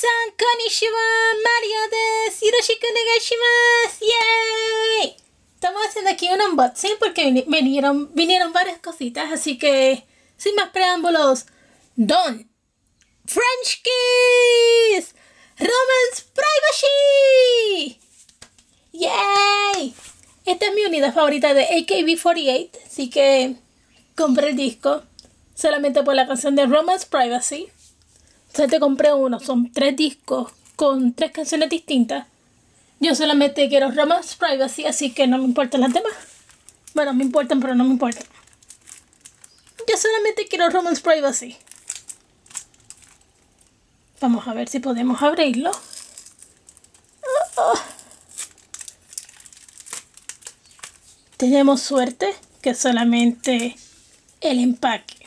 Minasan konnichiwa, Mario des, Yoroshiku onegaishimasu, yay. Estamos haciendo aquí un unboxing porque vini- vinieron, vinieron varias cositas, así que sin más preámbulos, Don French Kiss Romance Privacy. ¡Yay! Esta es mi unidad favorita de AKB48, así que compré el disco solamente por la canción de Romance Privacy. Solamente compré uno, son tres discos con tres canciones distintas. Yo solamente quiero Romance Privacy, así que no me importan las demás. Bueno, me importan, pero no me importan. Yo solamente quiero Romance Privacy. Vamos a ver si podemos abrirlo. Oh, oh. Tenemos suerte que solamente el empaque.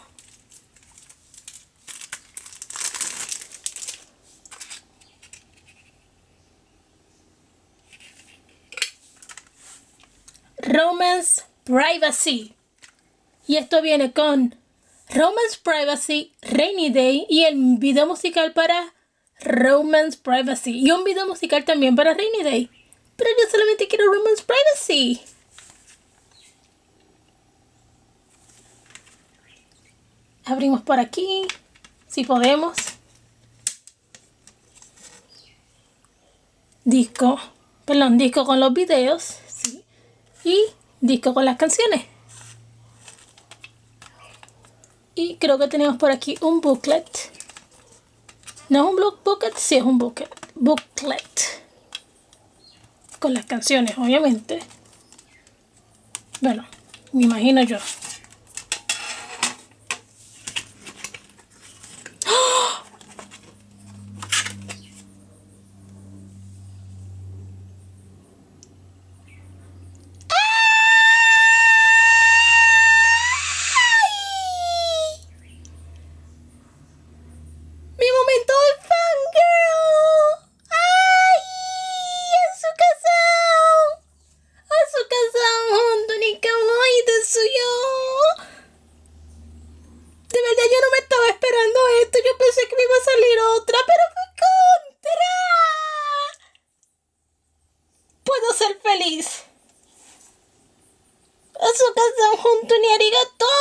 Romance Privacy. Y esto viene con Romance Privacy, Rainy Day y el video musical para Romance Privacy. Y un video musical también para Rainy Day. Pero yo solamente quiero Romance Privacy. Abrimos por aquí, si podemos. Disco, perdón, disco con los videos. Y disco con las canciones. Y creo que tenemos por aquí un booklet. ¿No es un book- booklet? Sí, es un booklet. Booklet. Con las canciones, obviamente. Bueno, me imagino yo. Katsuyo. De verdad yo no me estaba esperando esto. Yo pensé que me iba a salir otra, pero fue contra. Puedo ser feliz. Azuka-san junto ni arigato.